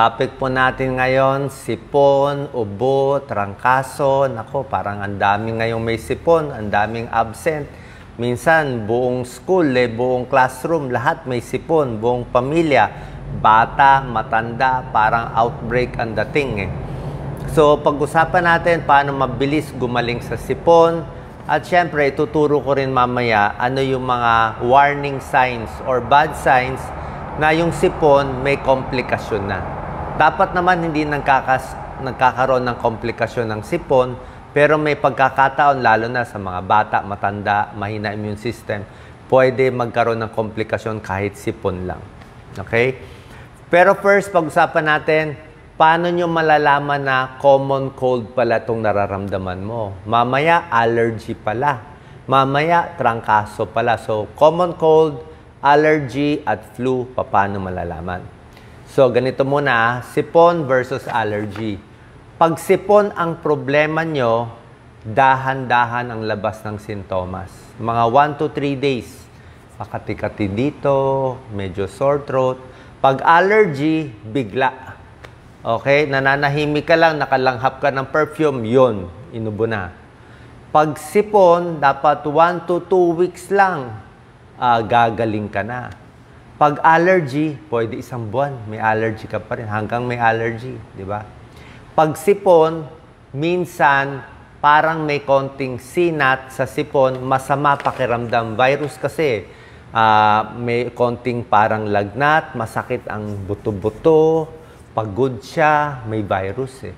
topic po natin ngayon, sipon, ubo, trangkaso. Nako, parang ang daming ngayong may sipon, ang daming absent. Minsan, buong school, eh, buong classroom, lahat may sipon, buong pamilya, bata, matanda, parang outbreak ang dating eh. So, pag-usapan natin paano mabilis gumaling sa sipon. At syempre, ituturo ko rin mamaya ano yung mga warning signs or bad signs na yung sipon may komplikasyon na. Dapat naman hindi nagkakas, nagkakaroon ng komplikasyon ng sipon, pero may pagkakataon lalo na sa mga bata, matanda, mahina immune system, pwede magkaroon ng komplikasyon kahit sipon lang. Okay? Pero first, pag-usapan natin, paano nyo malalaman na common cold pala itong nararamdaman mo? Mamaya, allergy pala. Mamaya, trangkaso pala. So, common cold, allergy, at flu, paano malalaman? So, ganito muna, sipon versus allergy. Pag sipon ang problema nyo, dahan-dahan ang labas ng sintomas. Mga 1 to 3 days. Makati-kati dito, medyo sore throat. Pag allergy, bigla. Okay? Nananahimik ka lang, nakalanghap ka ng perfume, yon inubo na. Pag sipon, dapat 1 to 2 weeks lang, uh, gagaling ka na. Pag allergy, pwede isang buwan, may allergy ka pa rin, hanggang may allergy, di ba? Pag sipon, minsan, parang may konting sinat sa sipon, masama pakiramdam. Virus kasi, uh, may konting parang lagnat, masakit ang buto-buto, pagod siya, may virus eh.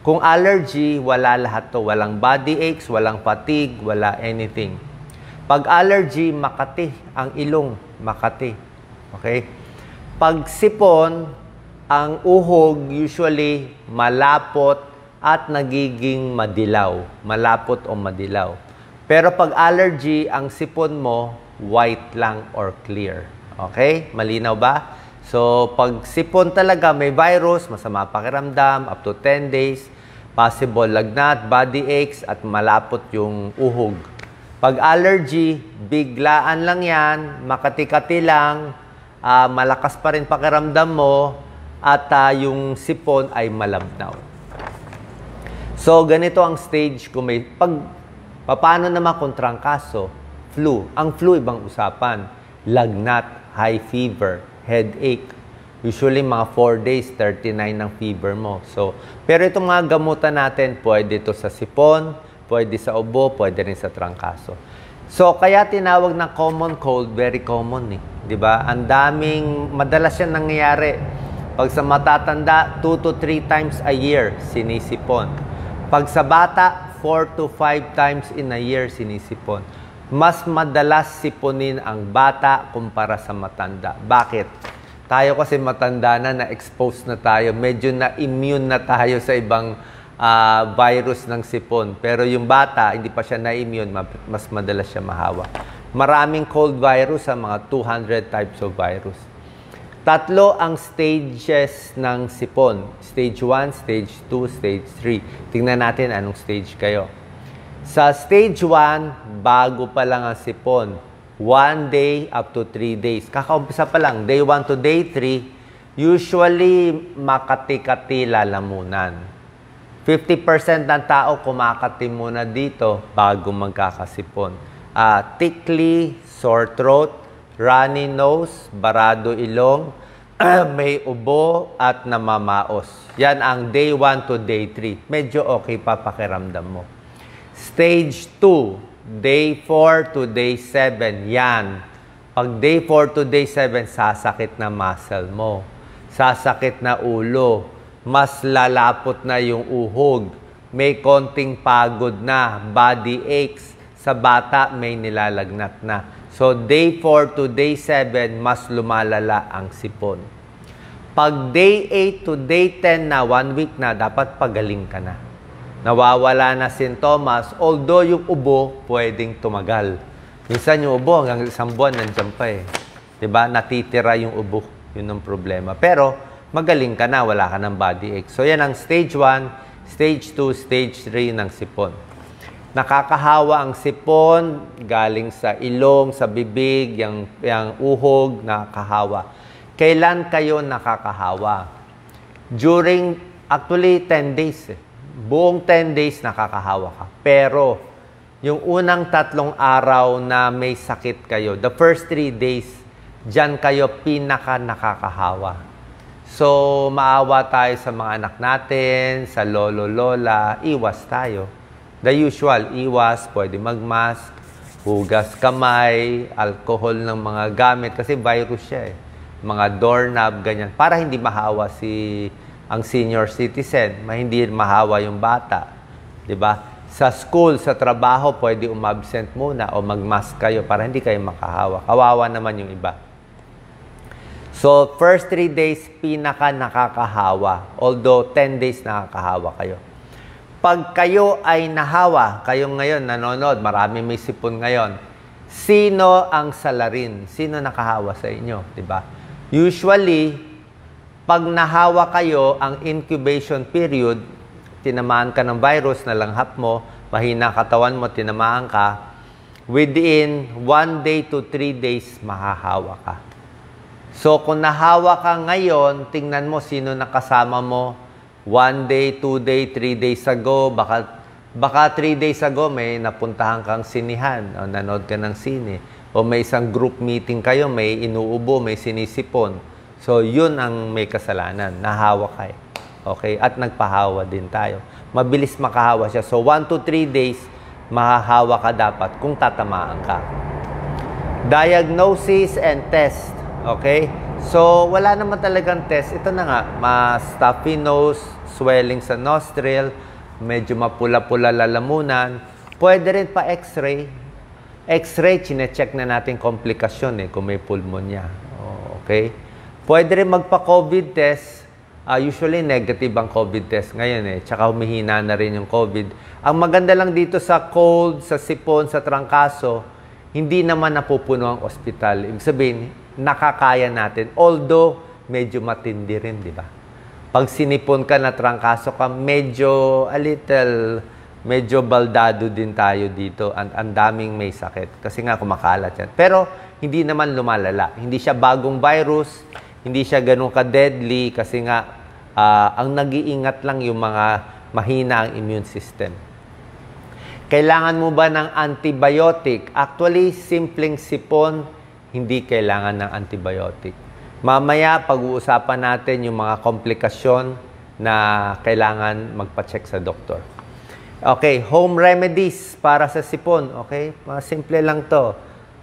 Kung allergy, wala lahat to. Walang body aches, walang fatigue, wala anything. Pag allergy, makati ang ilong, makati. Okay? Pag sipon, ang uhog usually malapot at nagiging madilaw. Malapot o madilaw. Pero pag allergy, ang sipon mo white lang or clear. Okay? Malinaw ba? So, pag sipon talaga may virus, masama pakiramdam, up to 10 days, possible lagnat, body aches, at malapot yung uhog. Pag allergy, biglaan lang yan, makati-kati lang, uh, malakas pa rin pakiramdam mo at uh, yung sipon ay malabnaw. So, ganito ang stage kung may... Pag, paano naman kung trangkaso? Flu. Ang flu, ibang usapan. Lagnat, high fever, headache. Usually, mga 4 days, 39 ng fever mo. So, pero itong mga gamutan natin, pwede ito sa sipon, pwede sa ubo, pwede rin sa trangkaso. So, kaya tinawag na common cold, very common eh. 'di ba? Ang daming madalas 'yan nangyayari. Pag sa matatanda, 2 to 3 times a year sinisipon. Pag sa bata, 4 to 5 times in a year sinisipon. Mas madalas siponin ang bata kumpara sa matanda. Bakit? Tayo kasi matanda na, na-expose na tayo. Medyo na-immune na tayo sa ibang uh, virus ng sipon. Pero yung bata, hindi pa siya na-immune, mas madalas siya mahawa. Maraming cold virus sa mga 200 types of virus. Tatlo ang stages ng sipon. Stage 1, stage 2, stage 3. Tingnan natin anong stage kayo. Sa stage 1, bago pa lang ang sipon. 1 day up to 3 days. Kakaumpisa pa lang, day 1 to day 3, usually makati-kati lalamunan. 50% ng tao kumakati muna dito bago magkakasipon uh, tickly, sore throat, runny nose, barado ilong, may ubo at namamaos. Yan ang day 1 to day 3. Medyo okay pa pakiramdam mo. Stage 2, day 4 to day 7. Yan. Pag day 4 to day 7, sasakit na muscle mo. Sasakit na ulo. Mas lalapot na yung uhog. May konting pagod na, body aches, sa bata may nilalagnat na. So day 4 to day 7, mas lumalala ang sipon. Pag day 8 to day 10 na, one week na, dapat pagaling ka na. Nawawala na sintomas, although yung ubo pwedeng tumagal. Minsan yung ubo hanggang isang buwan nandiyan pa eh. ba diba? Natitira yung ubo. Yun ang problema. Pero magaling ka na, wala ka ng body ache. So yan ang stage 1, stage 2, stage 3 ng sipon. Nakakahawa ang sipon, galing sa ilong, sa bibig, yung, yung uhog, nakakahawa. Kailan kayo nakakahawa? During, actually, 10 days. Eh. Buong 10 days nakakahawa ka. Pero, yung unang tatlong araw na may sakit kayo, the first 3 days, dyan kayo pinaka nakakahawa. So, maawa tayo sa mga anak natin, sa lolo-lola, iwas tayo. The usual, iwas, pwede magmask, hugas kamay, alcohol ng mga gamit, kasi virus siya eh. Mga doorknob, ganyan. Para hindi mahawa si ang senior citizen, hindi mahawa yung bata. ba? Sa school, sa trabaho, pwede umabsent muna o magmask kayo para hindi kayo makahawa. Kawawa naman yung iba. So, first three days, pinaka nakakahawa. Although, 10 days nakakahawa kayo. Pag kayo ay nahawa, kayo ngayon nanonood, marami may sipon ngayon, sino ang salarin? Sino nakahawa sa inyo? ba? Diba? Usually, pag nahawa kayo, ang incubation period, tinamaan ka ng virus, na langhap mo, mahina katawan mo, tinamaan ka, within 1 day to 3 days, mahahawa ka. So, kung nahawa ka ngayon, tingnan mo sino nakasama mo 1 day, 2 day, 3 days ago, baka, baka 3 days ago may napuntahan kang sinihan o nanood ka ng sine. O may isang group meeting kayo, may inuubo, may sinisipon So, yun ang may kasalanan. Nahawa ka eh. Okay? At nagpahawa din tayo. Mabilis makahawa siya. So, 1 to 3 days, mahahawa ka dapat kung tatamaan ka. Diagnosis and test. Okay? So, wala naman talagang test. Ito na nga, ma stuffy nose, swelling sa nostril, medyo mapula-pula lalamunan. Pwede rin pa x-ray. X-ray, chinecheck na natin komplikasyon eh, kung may pulmonya. Okay? Pwede rin magpa-COVID test. Uh, usually negative ang COVID test ngayon eh. Tsaka humihina na rin yung COVID. Ang maganda lang dito sa cold, sa sipon, sa trangkaso, hindi naman napupuno ang ospital. Ibig sabihin, nakakaya natin. Although, medyo matindi rin, di ba? Pag sinipon ka na trangkaso ka, medyo a little, medyo baldado din tayo dito. Ang, ang daming may sakit. Kasi nga kumakalat yan. Pero, hindi naman lumalala. Hindi siya bagong virus hindi siya ganun ka-deadly kasi nga uh, ang nag-iingat lang yung mga mahina ang immune system. Kailangan mo ba ng antibiotic? Actually, simpleng sipon, hindi kailangan ng antibiotic. Mamaya, pag-uusapan natin yung mga komplikasyon na kailangan magpa-check sa doktor. Okay, home remedies para sa sipon. Okay, simple lang to.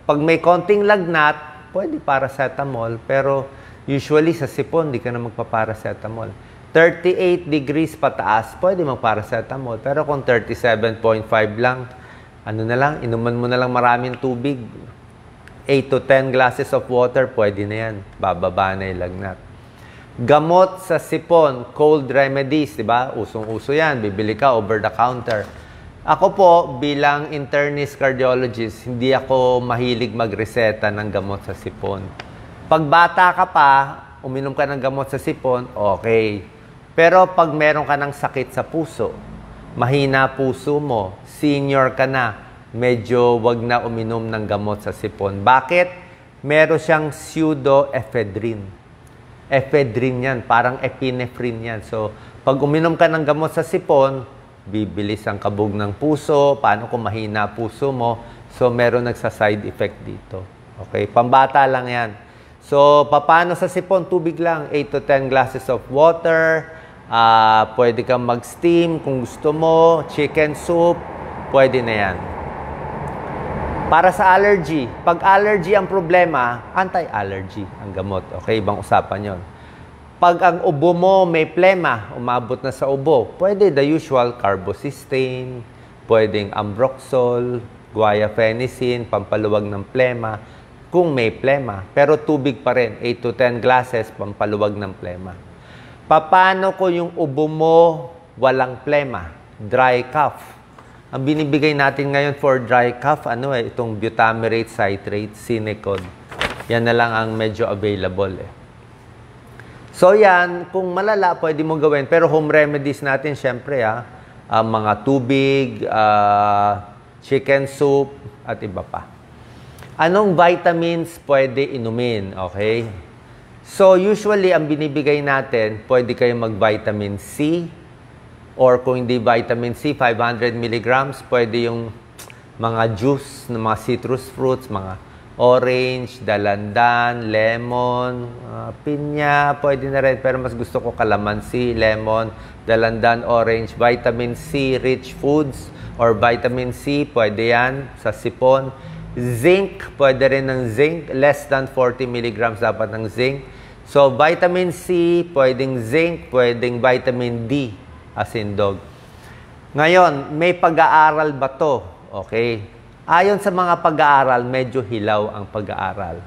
Pag may konting lagnat, pwede paracetamol, pero Usually sa sipon, di ka na magpa-paracetamol. 38 degrees pataas, pwede mag-paracetamol. Pero kung 37.5 lang, ano na lang, inuman mo na lang maraming tubig. 8 to 10 glasses of water, pwede na yan. Bababa na yung lagnat. Gamot sa sipon, cold remedies, di ba? Usong-uso yan. Bibili ka over the counter. Ako po, bilang internist cardiologist, hindi ako mahilig magreseta ng gamot sa sipon. Pag bata ka pa, uminom ka ng gamot sa sipon, okay. Pero pag meron ka ng sakit sa puso, mahina puso mo, senior ka na, medyo wag na uminom ng gamot sa sipon. Bakit? Meron siyang pseudoephedrine. Ephedrine yan, parang epinephrine yan. So, pag uminom ka ng gamot sa sipon, bibilis ang kabog ng puso, paano kung mahina puso mo. So, meron nagsa-side effect dito. Okay, pambata lang yan. So, paano sa sipon? Tubig lang, 8 to 10 glasses of water. Uh, pwede kang mag-steam kung gusto mo. Chicken soup, pwede na yan. Para sa allergy, pag allergy ang problema, anti-allergy ang gamot. Okay, ibang usapan yon. Pag ang ubo mo may plema, umabot na sa ubo, pwede the usual carbocysteine, pwedeng ambroxol, guaifenesin, pampaluwag ng plema kung may plema. Pero tubig pa rin, 8 to 10 glasses, pampaluwag ng plema. Paano ko yung ubo mo walang plema? Dry cough. Ang binibigay natin ngayon for dry cough, ano eh, itong butamirate citrate, Cinecod. Yan na lang ang medyo available eh. So yan, kung malala, pwede mo gawin. Pero home remedies natin, syempre ah, uh, mga tubig, uh, chicken soup, at iba pa. Anong vitamins pwede inumin? Okay? So usually, ang binibigay natin, pwede kayo mag-vitamin C, or kung hindi vitamin C, 500 milligrams, pwede yung mga juice ng mga citrus fruits, mga orange, dalandan, lemon, uh, pinya, pwede na rin. Pero mas gusto ko calamansi, lemon, dalandan, orange, vitamin C, rich foods, or vitamin C, pwede yan sa sipon. Zinc, pwede rin ng zinc. Less than 40 milligrams dapat ng zinc. So, vitamin C, pwedeng zinc, pwedeng vitamin D, as in dog. Ngayon, may pag-aaral ba to? Okay. Ayon sa mga pag-aaral, medyo hilaw ang pag-aaral.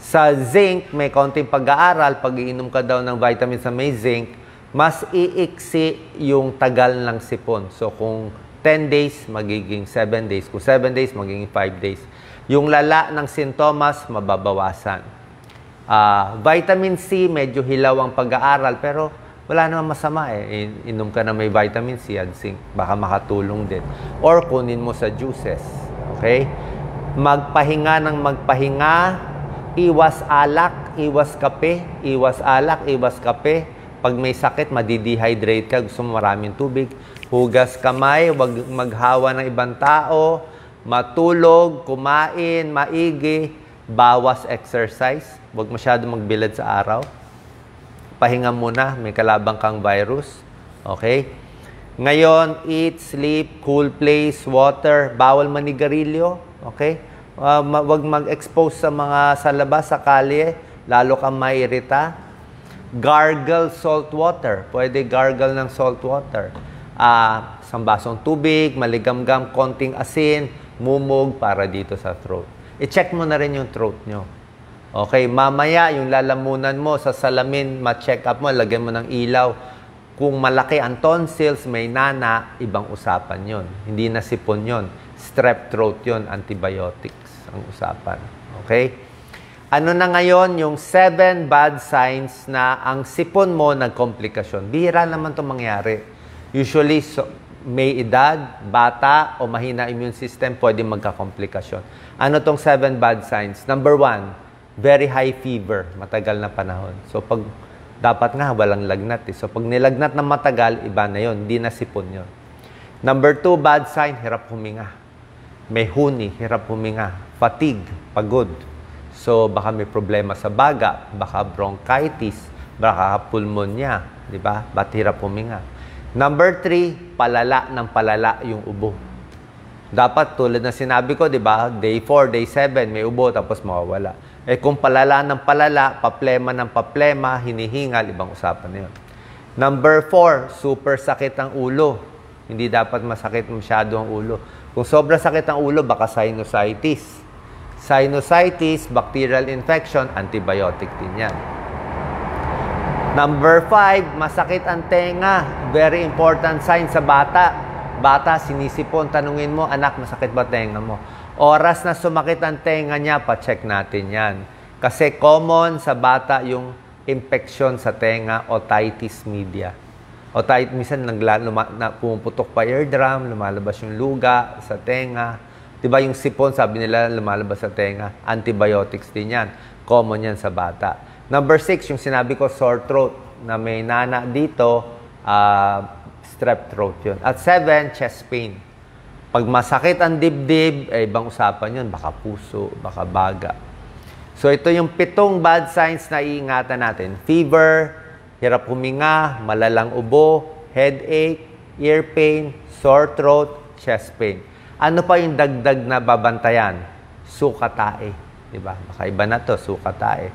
Sa zinc, may konting pag-aaral. Pag iinom ka daw ng vitamins sa may zinc, mas iiksi yung tagal ng sipon. So kung 10 days, magiging 7 days. Kung 7 days, magiging 5 days. Yung lala ng sintomas, mababawasan. Uh, vitamin C, medyo hilaw ang pag-aaral, pero wala namang masama eh. Inom ka na may vitamin C at zinc. Baka makatulong din. Or kunin mo sa juices. Okay? Magpahinga ng magpahinga, iwas alak, iwas kape, iwas alak, iwas kape. Pag may sakit, madidehydrate ka, gusto mo maraming tubig. Hugas kamay, wag maghawa ng ibang tao, matulog, kumain, maigi, bawas exercise. Huwag masyado magbilad sa araw. Pahinga muna, may kalabang kang virus. Okay? Ngayon, eat, sleep, cool place, water, bawal manigarilyo, okay? Uh, wag mag-expose sa mga sa labas, sa kalye, lalo kang mairita. Gargle salt water, pwede gargle ng salt water. Uh, isang basong tubig, maligamgam, konting asin, mumog para dito sa throat. I-check mo na rin yung throat nyo. Okay, mamaya yung lalamunan mo sa salamin, ma-check up mo, lagyan mo ng ilaw kung malaki ang tonsils, may nana, ibang usapan yon. Hindi na sipon yon. Strep throat yon, antibiotics ang usapan. Okay? Ano na ngayon yung seven bad signs na ang sipon mo nagkomplikasyon? Bihira naman itong mangyari. Usually, so, may edad, bata, o mahina immune system, pwede magkakomplikasyon. Ano tong seven bad signs? Number one, very high fever, matagal na panahon. So, pag dapat nga walang lagnat. Eh. So pag nilagnat na matagal, iba na yon, hindi na sipon yon. Number two, bad sign, hirap huminga. May huni, hirap huminga. Fatigue, pagod. So baka may problema sa baga, baka bronchitis, baka pulmonya, di ba? Ba't hirap huminga? Number three, palala ng palala yung ubo. Dapat tulad na sinabi ko, di ba? Day 4, day 7, may ubo tapos mawawala. Eh kung palala ng palala, paplema ng paplema, hinihingal, ibang usapan na yun. Number four, super sakit ang ulo. Hindi dapat masakit masyado ang ulo. Kung sobra sakit ang ulo, baka sinusitis. Sinusitis, bacterial infection, antibiotic din yan. Number five, masakit ang tenga. Very important sign sa bata. Bata, sinisipon, tanungin mo, anak, masakit ba tenga mo? Oras na sumakit ang tenga niya, pa-check natin yan. Kasi common sa bata yung infection sa tenga, otitis media. Otitis, minsan nagla, luma, na, pumuputok pa eardrum, lumalabas yung luga sa tenga. Diba yung sipon, sabi nila lumalabas sa tenga. Antibiotics din yan. Common yan sa bata. Number six, yung sinabi ko, sore throat, na may nana dito, uh, strep throat yun. At seven, chest pain. Pag masakit ang dibdib, eh, ibang usapan yun. Baka puso, baka baga. So ito yung pitong bad signs na iingatan natin. Fever, hirap huminga, malalang ubo, headache, ear pain, sore throat, chest pain. Ano pa yung dagdag na babantayan? Sukatae. Diba? Baka iba na to, sukatae.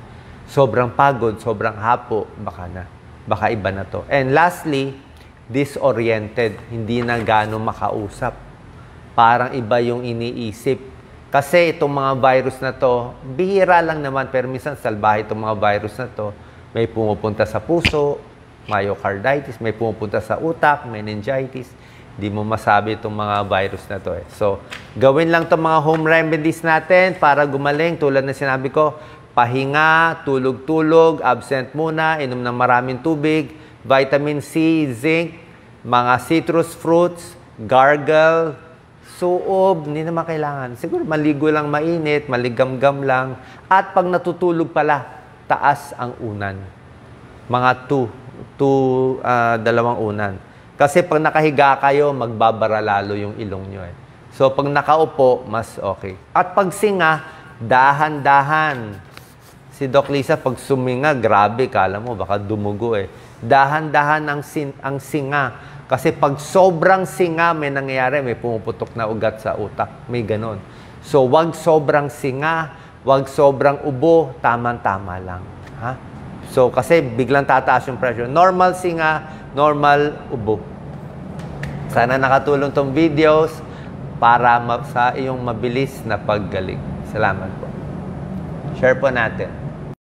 Sobrang pagod, sobrang hapo, baka na. Baka iba na to. And lastly, disoriented. Hindi na gano'ng makausap parang iba yung iniisip. Kasi itong mga virus na to, bihira lang naman, pero minsan salbahe itong mga virus na to. May pumupunta sa puso, myocarditis, may pumupunta sa utak, meningitis. Hindi mo masabi itong mga virus na to. Eh. So, gawin lang itong mga home remedies natin para gumaling. Tulad na sinabi ko, pahinga, tulog-tulog, absent muna, inom ng maraming tubig, vitamin C, zinc, mga citrus fruits, gargle, suob, hindi naman kailangan. Siguro maligo lang mainit, maligamgam lang. At pag natutulog pala, taas ang unan. Mga two, two ah, dalawang unan. Kasi pag nakahiga kayo, magbabara lalo yung ilong nyo eh. So pag nakaupo, mas okay. At pag singa, dahan-dahan. Si Doc Lisa, pag suminga, grabe, kala mo, baka dumugo eh. Dahan-dahan ang, sin- ang singa. Kasi pag sobrang singa, may nangyayari, may pumuputok na ugat sa utak. May ganon. So, wag sobrang singa, wag sobrang ubo, tamang-tama lang. Ha? So, kasi biglang tataas yung pressure. Normal singa, normal ubo. Sana nakatulong tong videos para sa iyong mabilis na paggaling. Salamat po. Share po natin.